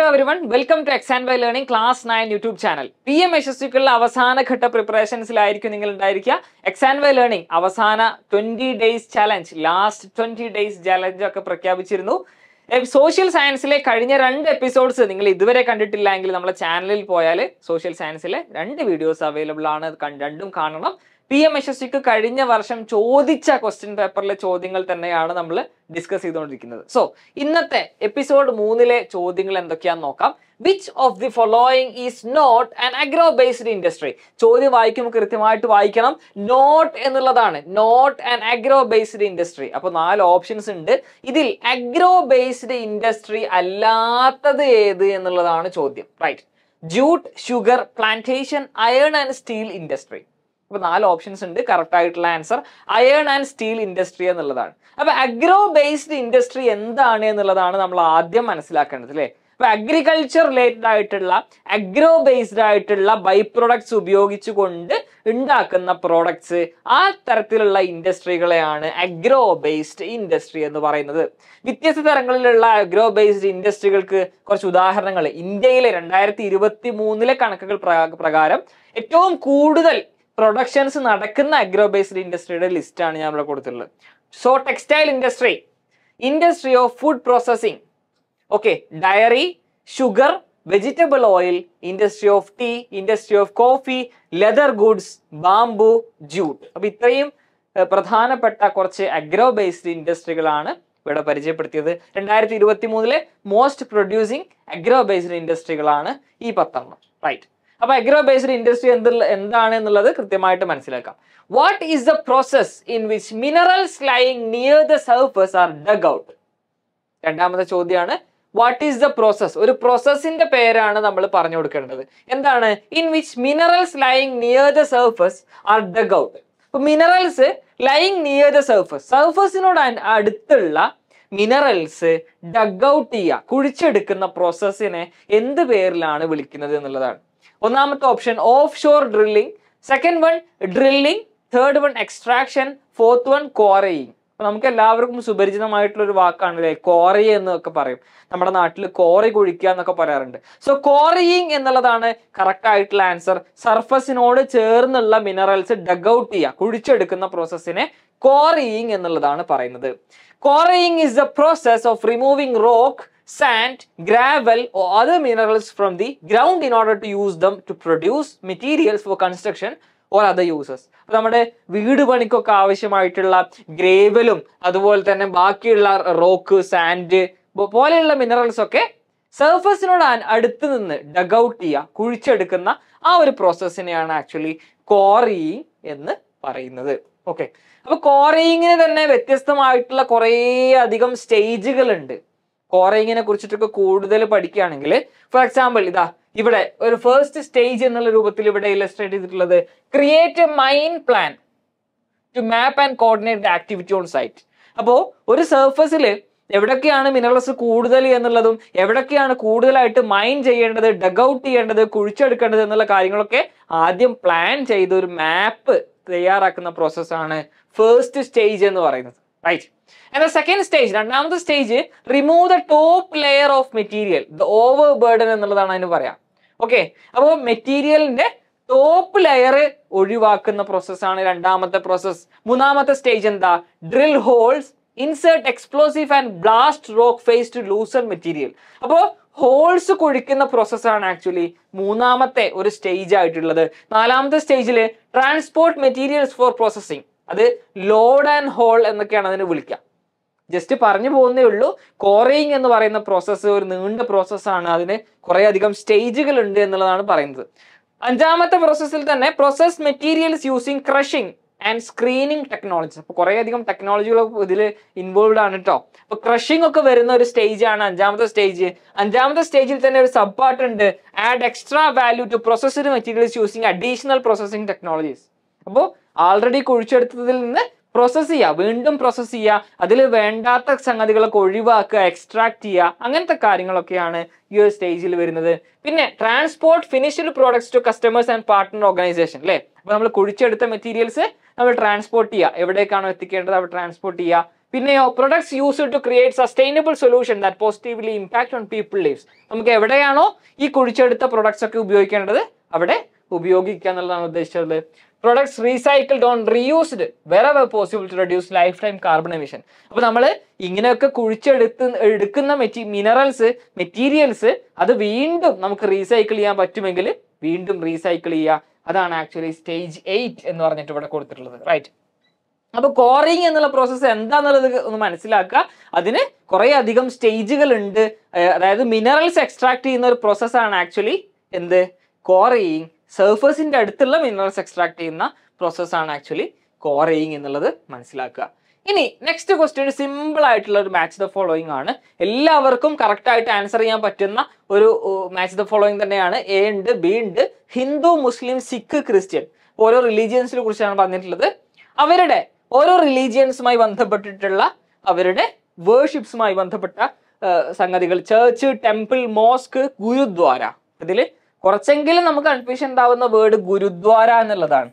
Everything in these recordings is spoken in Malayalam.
Hello every one welcome to exam by learning class nine YouTube channel P M S S അവസാന ഘട്ട പ്രിപ്പറേഷൻസിലായിരിക്കും നിങ്ങൾ ഉണ്ടായിരിക്കുക എക്സാൻ ബൈ ലേണിംഗ് അവസാന twenty days challenge last twenty days challenge ഒക്കെ പ്രഖ്യാപിച്ചിരുന്നു. സോഷ്യൽ സയൻസിലെ കഴിഞ്ഞ രണ്ട് എപ്പിസോഡ്സ് നിങ്ങൾ ഇതുവരെ കണ്ടിട്ടില്ല നമ്മുടെ ചാനലിൽ പോയാൽ സോഷ്യൽ സയൻസിലെ രണ്ട് വീഡിയോസ് അവൈലബിൾ ആണ്. രണ്ടും കാണണം. പി എം സിക്ക് കഴിഞ്ഞ വർഷം ചോദിച്ച ക്വസ്റ്റ്യൻ പേപ്പറിലെ ചോദ്യങ്ങൾ തന്നെയാണ് നമ്മൾ ഡിസ്കസ് ചെയ്തുകൊണ്ടിരിക്കുന്നത്. സോ ഇന്നത്തെ എപ്പിസോഡ് മൂന്നിലെ ചോദ്യങ്ങൾ എന്തൊക്കെയാന്ന് നോക്കാം. Which of the following is not an agro based industry ചോദ്യം വായിക്കുമ്പോൾ കൃത്യമായിട്ട് വായിക്കണം. നോട്ട് എന്നുള്ളതാണ്. Not an agro based industry അപ്പോൾ നാല് ഓപ്ഷൻസ് ഉണ്ട്. ഇതിൽ അഗ്രോ ബേസ്ഡ് ഇൻഡസ്ട്രി അല്ലാത്തത് ഏത് എന്നുള്ളതാണ് ചോദ്യം. Right jute sugar plantation iron and steel industry അപ്പൊ നാല് ഓപ്ഷൻസ് ഉണ്ട് കറക്റ്റ് ആയിട്ടുള്ള answer iron and steel industry എന്നുള്ളതാണ്. അപ്പോൾ അഗ്രോ ബേസ്ഡ് ഇൻഡസ്ട്രി എന്താണ് എന്നുള്ളതാണ് നമ്മൾ ആദ്യം മനസ്സിലാക്കേണ്ടത് അല്ലേ? അപ്പോൾ അഗ്രികൾച്ചർ റിലേറ്റഡ് ആയിട്ടുള്ള അഗ്രോ ബേസ്ഡ് ആയിട്ടുള്ള ബൈ പ്രൊഡക്ട്സ് ഉപയോഗിച്ചുകൊണ്ട് ഉണ്ടാക്കുന്ന പ്രോഡക്ട്സ് ആ തരത്തിലുള്ള ഇൻഡസ്ട്രികളെയാണ് അഗ്രോ ബേസ്ഡ് ഇൻഡസ്ട്രി എന്ന് പറയുന്നത്. വ്യത്യസ്ത തരങ്ങളിലുള്ള അഗ്രോ ബേസ്ഡ് ഇൻഡസ്ട്രികൾക്ക് കുറച്ച് ഉദാഹരണങ്ങൾ. ഇന്ത്യയിലെ രണ്ടായിരത്തി ഇരുപത്തി മൂന്നിലെ കണക്കുകൾ പ്രകാരം ഏറ്റവും കൂടുതൽ പ്രൊഡക്ഷൻസ് നടക്കുന്ന അഗ്രോ ബേസ്ഡ് ഇൻഡസ്ട്രിയുടെ ലിസ്റ്റാണ് ഞാൻ ഇവിടെ കൊടുത്തിട്ടുള്ളത്. So textile industry industry of food processing okay dairy sugar vegetable oil industry of tea industry of coffee leather goods bamboo jute അപ്പൊ ഇത്രയും പ്രധാനപ്പെട്ട കുറച്ച് അഗ്രോ ബേസ്ഡ് ഇൻഡസ്ട്രികളാണ് ഇവിടെ പരിചയപ്പെടുത്തിയത്. രണ്ടായിരത്തി ഇരുപത്തി മോസ്റ്റ് പ്രൊഡ്യൂസിങ് അഗ്രോ ബേസ്ഡ് ഇൻഡസ്ട്രികളാണ് ഈ പത്തെണ്ണം. റൈറ്റ് അപ്പൊ അഗ്രോ ബേസ്ഡ് ഇൻഡസ്ട്രി എന്ത് എന്താണ് എന്നുള്ളത് കൃത്യമായിട്ട് മനസ്സിലാക്കാം. What is the process in which minerals lying near the surface are dug out രണ്ടാമത്തെ ചോദ്യമാണ് വാട്ട് ഈസ് ദ പ്രോസസ് ഒരു പ്രോസസ്സിന്റെ പേരാണ് നമ്മൾ പറഞ്ഞു കൊടുക്കേണ്ടത്. എന്താണ്? In which minerals lying near the surface are dug out അപ്പൊ minerals lying near the surface സർഫസിനോട് അടുത്തുള്ള മിനറൽസ് ഡഗ് ഔട്ട് ചെയ്യുക കുഴിച്ചെടുക്കുന്ന പ്രോസസ്സിനെ എന്ത് പേരിലാണ് വിളിക്കുന്നത് എന്നുള്ളതാണ്. ഒന്നാമത്തെ option offshore drilling second one drilling third one extraction fourth one coring അപ്പൊ നമുക്ക് എല്ലാവർക്കും സുപരിചിതമായിട്ടുള്ള ഒരു വാക്കാണ് അല്ലേ കോറി എന്നൊക്കെ പറയും. നമ്മുടെ നാട്ടിൽ കോറി കുഴിക്കുക എന്നൊക്കെ പറയാറുണ്ട്. സോ കോറിയിങ് എന്നുള്ളതാണ് കറക്റ്റ് ആയിട്ടുള്ള ആൻസർ സർഫസിനോട് ചേർന്നുള്ള മിനറൽസ് ഡഗ് ഔട്ട് ചെയ്യുക കുഴിച്ചെടുക്കുന്ന പ്രോസസ്സിനെ കോറിയിങ് എന്നുള്ളതാണ് പറയുന്നത്. Coring is the process of removing rock sand gravel or other minerals from the ground in order to use them to produce materials for construction or other uses. അപ്പൊ നമ്മുടെ വീട് പണിക്കൊക്കെ ആവശ്യമായിട്ടുള്ള ഗ്രേവലും അതുപോലെ തന്നെ ബാക്കിയുള്ള റോക്ക് സാൻഡ് പോലെയുള്ള മിനറൽസ് ഒക്കെ സർഫസിനോട് അടുത്ത് നിന്ന് ഡഗ് ഔട്ട് ചെയ്യുക കുഴിച്ചെടുക്കുന്ന ആ ഒരു പ്രോസസ്സിനെയാണ് ആക്ച്വലി കോറിയിങ് എന്ന് പറയുന്നത്. ഓക്കെ അപ്പൊ കോറിയിങ്ങിന് തന്നെ വ്യത്യസ്തമായിട്ടുള്ള കുറേ അധികം സ്റ്റേജുകൾ കോറയിങ്ങിനെ കുറിച്ചിട്ടൊക്കെ കൂടുതൽ പഠിക്കുകയാണെങ്കിൽ ഫോർ എക്സാമ്പിൾ ഇതാ ഇവിടെ ഒരു ഫസ്റ്റ് സ്റ്റേജ് എന്നുള്ള രൂപത്തിൽ ഇവിടെ ഇലസ്ട്രേറ്റ് ചെയ്തിട്ടുള്ളത് create a mine plan to map and coordinate the activity on site അപ്പോൾ ഒരു സർഫസിൽ എവിടൊക്കെയാണ് മിനറൽസ് കൂടുതൽ എന്നുള്ളതും എവിടൊക്കെയാണ് കൂടുതലായിട്ട് മൈൻ ചെയ്യേണ്ടത് ഡഗ് ഔട്ട് ചെയ്യേണ്ടത് കുഴിച്ചെടുക്കേണ്ടത് എന്നുള്ള കാര്യങ്ങളൊക്കെ ആദ്യം പ്ലാൻ ചെയ്ത് ഒരു മാപ്പ് തയ്യാറാക്കുന്ന പ്രോസസ്സാണ് ഫേസ്റ്റ് സ്റ്റേജ് എന്ന് പറയുന്നത്. റൈറ്റ് എന്നാൽ സെക്കൻഡ് സ്റ്റേജ് രണ്ടാമത്തെ stage remove the top layer of material the overburden എന്നുള്ളതാണ് അതിന് പറയാം. ഓക്കെ അപ്പോൾ മെറ്റീരിയലിന്റെ ടോപ്പ് ലെയർ ഒഴിവാക്കുന്ന പ്രോസസ്സാണ് രണ്ടാമത്തെ പ്രോസസ് മൂന്നാമത്തെ സ്റ്റേജ് എന്താ? Drill holes insert explosive and blast rock face to loosen material അപ്പോൾ ഹോൾസ് കുഴിക്കുന്ന പ്രോസസ്സാണ് ആക്ച്വലി മൂന്നാമത്തെ ഒരു സ്റ്റേജ് ആയിട്ടുള്ളത്. നാലാമത്തെ സ്റ്റേജിൽ ട്രാൻസ്പോർട്ട് മെറ്റീരിയൽസ് ഫോർ പ്രോസസ്സിംഗ് അത് ലോഡ് ആൻഡ് ഹോൾ എന്നൊക്കെയാണ് അതിനെ വിളിക്കുക. ജസ്റ്റ് പറഞ്ഞു പോകുന്നേ ഉള്ളൂ. കോറിയിങ് എന്ന് പറയുന്ന പ്രോസസ്സ് ഒരു നീണ്ട പ്രോസസ്സാണ് അതിന് കുറേ അധികം സ്റ്റേജുകൾ ഉണ്ട് എന്നുള്ളതാണ് പറയുന്നത്. അഞ്ചാമത്തെ പ്രോസസ്സിൽ തന്നെ process materials using crushing and screening technology അപ്പോൾ കുറേ അധികം ടെക്നോളജികൾ ഇതിൽ ഇൻവോൾവ് ആണ് കേട്ടോ അപ്പൊ ക്രഷിംഗ് ഒക്കെ വരുന്ന ഒരു സ്റ്റേജ് ആണ് അഞ്ചാമത്തെ സ്റ്റേജ് അഞ്ചാമത്തെ സ്റ്റേജിൽ തന്നെ ഒരു സബ് പാർട്ട് ഉണ്ട്. Add extra value to processed materials using additional processing technologies അപ്പോൾ ആൾറെഡി കുഴിച്ചെടുത്തതിൽ നിന്ന് പ്രോസസ്സ് ചെയ്യുക വീണ്ടും പ്രോസസ്സ് ചെയ്യുക അതിൽ വേണ്ടാത്ത സംഗതികളൊക്കെ ഒഴിവാക്കുക എക്സ്ട്രാക്ട് ചെയ്യുക അങ്ങനത്തെ കാര്യങ്ങളൊക്കെയാണ് ഈ ഒരു സ്റ്റേജിൽ വരുന്നത്. പിന്നെ transport finished products to customers and partner organisation അല്ലേ അപ്പോൾ നമ്മൾ കുഴിച്ചെടുത്ത മെറ്റീരിയൽസ് നമ്മൾ ട്രാൻസ്പോർട്ട് ചെയ്യുക എവിടേക്കാണോ എത്തിക്കേണ്ടത് അവിടെ ട്രാൻസ്പോർട്ട് ചെയ്യുക പിന്നെയോ products use to create sustainable solution that positively impact on people life നമുക്ക് എവിടെയാണോ ഈ കുഴിച്ചെടുത്ത പ്രൊഡക്ട്സ് ഒക്കെ ഉപയോഗിക്കേണ്ടത് അവിടെ ഉപയോഗിക്കുക എന്നുള്ളതാണ് ഉദ്ദേശിച്ചത് products recycled on reused wherever possible to reduce life time carbon emission അപ്പൊ നമ്മൾ ഇങ്ങനെയൊക്കെ കുഴിച്ചെടുത്ത് എടുക്കുന്ന മെറ്റീ മിനറൽസ് മെറ്റീരിയൽസ് അത് വീണ്ടും നമുക്ക് റീസൈക്കിൾ ചെയ്യാൻ പറ്റുമെങ്കിൽ വീണ്ടും റീസൈക്കിൾ ചെയ്യുക. അതാണ് ആക്ച്വലി സ്റ്റേജ് എയ്റ്റ് എന്ന് പറഞ്ഞിട്ട് ഇവിടെ കൊടുത്തിട്ടുള്ളത്. റൈറ്റ് അപ്പോൾ കോറിങ് എന്നുള്ള പ്രോസസ്സ് എന്താന്നുള്ളത് ഒന്ന് മനസ്സിലാക്കുക. അതിന് കുറേ അധികം സ്റ്റേജുകൾ ഉണ്ട് അതായത് മിനറൽസ് എക്സ്ട്രാക്ട് ചെയ്യുന്ന ഒരു പ്രോസസ്സാണ് ആക്ച്വലി എന്ത്? കോറിയിങ് സർഫേസിന്റെ അടുത്തുള്ള മിനറൽസ് എക്സ്ട്രാക്ട് ചെയ്യുന്ന പ്രോസസ്സാണ് ആക്ച്വലി കോറയിങ് എന്നുള്ളത് മനസ്സിലാക്കുക. ഇനി നെക്സ്റ്റ് ക്വസ്റ്റ്യൻ സിമ്പിൾ ആയിട്ടുള്ള ഒരു മാച്ച് ദ ഫോളോയിങ് ആണ്. എല്ലാവർക്കും കറക്റ്റ് ആയിട്ട് ആൻസർ ചെയ്യാൻ പറ്റുന്ന ഒരു മാച്ച് ദ ഫോളോയിങ് തന്നെയാണ്. എ ഉണ്ട് ബി ഉണ്ട്. ഹിന്ദു മുസ്ലിം സിഖ് ക്രിസ്ത്യൻ ഓരോ റിലീജിയൻസിനെ കുറിച്ചാണ് പറഞ്ഞിട്ടുള്ളത്. അവരുടെ ഓരോ റിലീജിയൻസുമായി ബന്ധപ്പെട്ടിട്ടുള്ള അവരുടെ വേർഷിപ്സുമായി ബന്ധപ്പെട്ട സംഗതികൾ. Church temple mosque gurdwara. ഇതിൽ കുറച്ചെങ്കിലും നമുക്ക് കൺഫ്യൂഷൻ ഉണ്ടാവുന്ന വേർഡ് ഗുരുദ്വാര എന്നുള്ളതാണ്.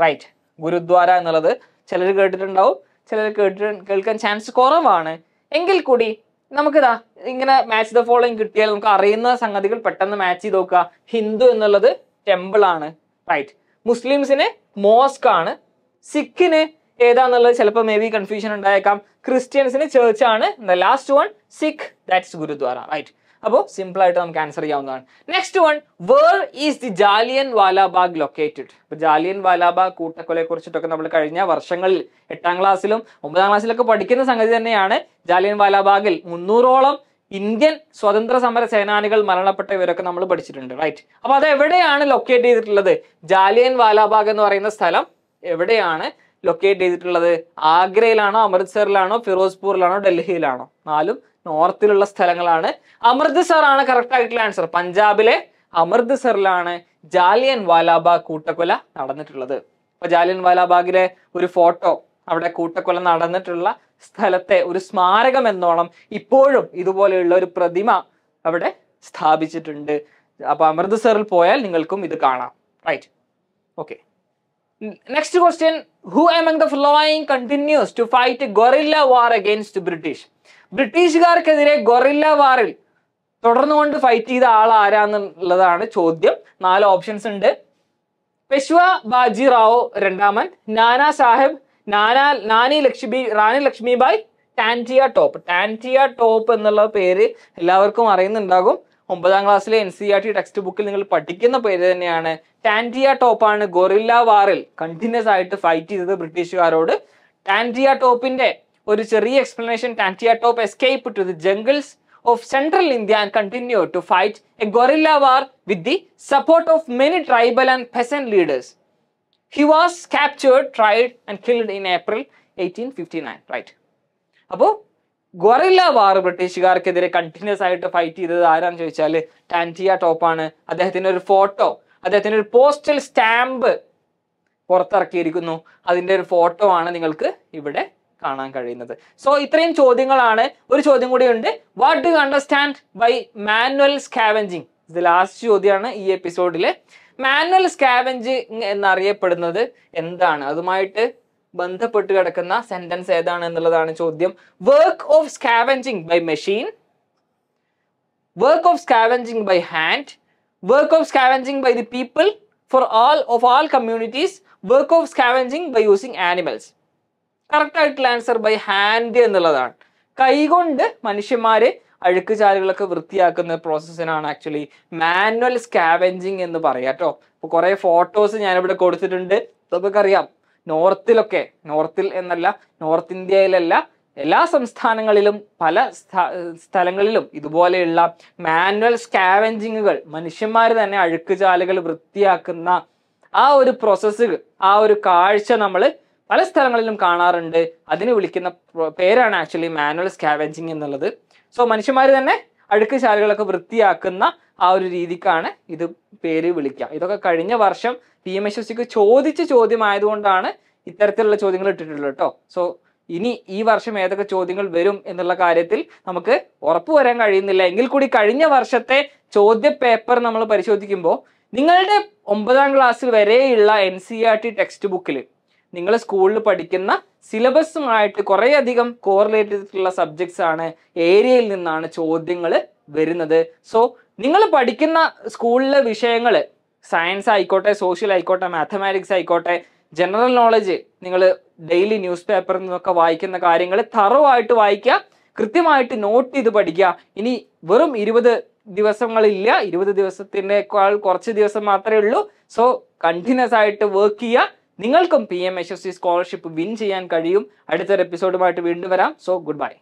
റൈറ്റ് ഗുരുദ്വാര എന്നുള്ളത് ചിലർ കേട്ടിട്ടുണ്ടാവും ചിലർ കേട്ടി കേൾക്കാൻ ചാൻസ് കുറവാണ്. എങ്കിൽ കൂടി നമുക്കിതാ ഇങ്ങനെ മാച്ച് ദ ഫോളോയിങ് കിട്ടിയാൽ നമുക്ക് അറിയുന്ന സംഗതികൾ പെട്ടെന്ന് മാച്ച് ചെയ്ത് നോക്കുക. ഹിന്ദു എന്നുള്ളത് ടെമ്പിൾ ആണ്. റൈറ്റ് മുസ്ലിംസിന് മോസ്ക് ആണ്. സിഖിന് ഏതാന്നുള്ളത് ചിലപ്പോൾ മേ ബി കൺഫ്യൂഷൻ ഉണ്ടായേക്കാം. ക്രിസ്ത്യൻസിന് ചേർച്ച് ആണ്. Last one Sikh that's gurdwara. Right അപ്പോൾ സിമ്പിൾ ആയിട്ട് നമുക്ക് ആൻസർ ചെയ്യാവുന്നതാണ്. Next one where is the Jallian Wala Bagh located ഇപ്പൊ ജാലിയൻ വാലാബാഗ് കൂട്ടക്കൊലയെ കുറിച്ചിട്ടൊക്കെ നമ്മൾ കഴിഞ്ഞ വർഷങ്ങളിൽ എട്ടാം ക്ലാസ്സിലും ഒമ്പതാം ക്ലാസ്സിലൊക്കെ പഠിക്കുന്ന സംഗതി തന്നെയാണ് ജാലിയൻ വാലാബാഗിൽ മുന്നൂറോളം ഇന്ത്യൻ സ്വതന്ത്ര സമര സേനാനികൾ മരണപ്പെട്ട ഇവരൊക്കെ നമ്മൾ പഠിച്ചിട്ടുണ്ട് റൈറ്റ് അപ്പോൾ അത് എവിടെയാണ് ലൊക്കേറ്റ് ചെയ്തിട്ടുള്ളത്? ജാലിയൻ വാലാബാഗ് എന്ന് പറയുന്ന സ്ഥലം എവിടെയാണ് ലൊക്കേറ്റ് ചെയ്തിട്ടുള്ളത്? ആഗ്രയിലാണോ അമൃത്സറിലാണോ ഫിറോസ്പൂരിലാണോ ഡൽഹിയിലാണോ? നാലും നോർത്തിലുള്ള സ്ഥലങ്ങളാണ്. അമൃത്സർ ആണ് കറക്റ്റ് ആയിട്ടുള്ള ആൻസർ പഞ്ചാബിലെ അമൃത്സറിലാണ് ജാലിയൻ വാലാബാഗ് കൂട്ടക്കൊല നടന്നിട്ടുള്ളത്. അപ്പൊ ജാലിയൻ വാലാബാഗിലെ ഒരു ഫോട്ടോ അവിടെ കൂട്ടക്കൊല നടന്നിട്ടുള്ള സ്ഥലത്തെ ഒരു സ്മാരകം എന്നോണം ഇപ്പോഴും ഇതുപോലെയുള്ള ഒരു പ്രതിമ അവിടെ സ്ഥാപിച്ചിട്ടുണ്ട്. അപ്പൊ അമൃത്സറിൽ പോയാൽ നിങ്ങൾക്കും ഇത് കാണാം. Right okay next question who among the following continues to fight guerrilla war against British ബ്രിട്ടീഷുകാർക്കെതിരെ ഗൊറില്ല വാറിൽ തുടർന്നുകൊണ്ട് ഫൈറ്റ് ചെയ്ത ആൾ ആരാന്നുള്ളതാണ് ചോദ്യം. നാല് ഓപ്ഷൻസ് ഉണ്ട്. പെശ്വ ബാജി റാവു രണ്ടാമൻ. നാനാ സാഹിബ് നാനാ നാനി ലക്ഷ്മി റാണി ലക്ഷ്മിബായ് ടാന്റിയ ടോപ്പ്. ടാന്റിയ ടോപ്പ് എന്നുള്ള പേര് എല്ലാവർക്കും അറിയുന്നുണ്ടാകും. ഒമ്പതാം ക്ലാസ്സിലെ N C R T text ബുക്കിൽ നിങ്ങൾ പഠിക്കുന്ന പേര് തന്നെയാണ്. ടാൻഡിയ ടോപ്പാണ് ഗൊറില്ല വാറിൽ കണ്ടിന്യൂസ് ആയിട്ട് ഫൈറ്റ് ചെയ്തത് ബ്രിട്ടീഷുകാരോട്. ടാൻഡിയ ടോപ്പിന്റെ ഒരു ചെറിയ explanation Tantia Tope escape to the jungles of central India and continue to fight a guerrilla war with the support of many tribal and peasant leaders he was captured tried and killed in April eighteen fifty nine right അപ്പോൾ ഗൊറില്ല വാർ ബ്രിട്ടീഷുകാർക്കെതിരെ കണ്ടിന്യൂസ് ആയിട്ട് ഫൈറ്റ് ചെയ്തത് ആരാന്ന് ചോദിച്ചാൽ ടാന്റിയ ടോപ്പാണ്. അദ്ദേഹത്തിന്റെ ഒരു ഫോട്ടോ അദ്ദേഹത്തിന്റെ ഒരു പോസ്റ്റൽ സ്റ്റാമ്പ് പുറത്തിറക്കിയിരിക്കുന്നു. അതിന്റെ ഒരു ഫോട്ടോ ആണ് നിങ്ങൾക്ക് ഇവിടെ കാണാൻ കഴിയുന്നത്. സോ ഇത്രയും ചോദ്യങ്ങളാണ്. ഒരു ചോദ്യം കൂടി ഉണ്ട്. What do understand by manual scavenging ഇത് ലാസ്റ്റ് ചോദ്യമാണ് ഈ എപ്പിസോഡിലെ മാനുവൽ സ്കാവഞ്ചിങ് എന്നറിയപ്പെടുന്നത് എന്താണ്? അതുമായിട്ട് ബന്ധപ്പെട്ട് കിടക്കുന്ന സെന്റൻസ് ഏതാണ് എന്നുള്ളതാണ് ചോദ്യം. Work of scavenging by machine work of scavenging by hand work of scavenging by the people for all of all communities work of scavenging by using animals correct ആയിട്ടുള്ള ആൻസർ ബൈ ഹാൻഡ് എന്നുള്ളതാണ്. കൈകൊണ്ട് മനുഷ്യന്മാര് അഴുക്ക് ചാലുകളൊക്കെ വൃത്തിയാക്കുന്ന പ്രോസസ്സിനാണ് ആക്ച്വലി മാനുവൽ സ്കാവഞ്ചിങ് എന്ന് പറയാം കേട്ടോ ഇപ്പൊ കുറെ ഫോട്ടോസ് ഞാനിവിടെ കൊടുത്തിട്ടുണ്ട്. നമുക്കറിയാം. നോർത്തിലൊക്കെ നോർത്തിൽ എന്നല്ല നോർത്ത് ഇന്ത്യയിലല്ല എല്ലാ സംസ്ഥാനങ്ങളിലും പല സ്ഥലങ്ങളിലും ഇതുപോലെയുള്ള മാനുവൽ സ്കാവെഞ്ചിങ്ങുകൾ മനുഷ്യന്മാർ തന്നെ അഴുക്കുചാലുകൾ വൃത്തിയാക്കുന്ന ആ ഒരു പ്രോസസ്സ് ആ ഒരു കാഴ്ച നമ്മൾ പല സ്ഥലങ്ങളിലും കാണാറുണ്ട്. അതിന് വിളിക്കുന്ന പ്ര- പേരാണ് ആക്ച്വലി മാനുവൽ സ്കാവെഞ്ചിങ് എന്നുള്ളത്. സോ മനുഷ്യന്മാർ തന്നെ അഴുക്ക് ചാലുകളൊക്കെ വൃത്തിയാക്കുന്ന ആ ഒരു രീതിക്കാണ് ഇത് പേര് വിളിക്കുക. ഇതൊക്കെ കഴിഞ്ഞ വർഷം പി എം എസ് ചോദിച്ച ചോദ്യമായതുകൊണ്ടാണ് ഇത്തരത്തിലുള്ള ചോദ്യങ്ങൾ ഇട്ടിട്ടുള്ളത് കേട്ടോ. സോ ഇനി ഈ വർഷം ഏതൊക്കെ ചോദ്യങ്ങൾ വരും എന്നുള്ള കാര്യത്തിൽ നമുക്ക് ഉറപ്പ് വരാൻ കഴിയുന്നില്ല. എങ്കിൽ കൂടി കഴിഞ്ഞ വർഷത്തെ ചോദ്യ പേപ്പർ നമ്മൾ പരിശോധിക്കുമ്പോൾ നിങ്ങളുടെ ഒമ്പതാം ക്ലാസ്സിൽ വരെയുള്ള N C R T text ബുക്കിൽ നിങ്ങൾ സ്കൂളിൽ പഠിക്കുന്ന സിലബസുമായിട്ട് കുറേയധികം കോറിലേറ്റ് ചെയ്തിട്ടുള്ള സബ്ജക്ട്സ് ആണ് ഏരിയയിൽ നിന്നാണ് ചോദ്യങ്ങൾ വരുന്നത്. സോ നിങ്ങൾ പഠിക്കുന്ന സ്കൂളിലെ വിഷയങ്ങൾ സയൻസ് ആയിക്കോട്ടെ സോഷ്യൽ ആയിക്കോട്ടെ മാത്തമാറ്റിക്സ് ആയിക്കോട്ടെ ജനറൽ നോളജ് നിങ്ങൾ ഡെയിലി ന്യൂസ് പേപ്പറിൽ നിന്നൊക്കെ വായിക്കുന്ന കാര്യങ്ങൾ തറവായിട്ട് വായിക്കുക കൃത്യമായിട്ട് നോട്ട് ചെയ്ത് പഠിക്കുക. ഇനി വെറും ഇരുപത് ദിവസങ്ങളില്ല ഇരുപത് ദിവസത്തിനേക്കാൾ കുറച്ച് ദിവസം മാത്രമേ ഉള്ളൂ. സോ കണ്ടിന്യൂസ് ആയിട്ട് വർക്ക് ചെയ്യുക. നിങ്ങൾക്കും P M S S C scholarship win ചെയ്യാൻ കഴിയും. അടുത്തൊരു എപ്പിസോഡുമായിട്ട് വീണ്ടും വരാം. So good bye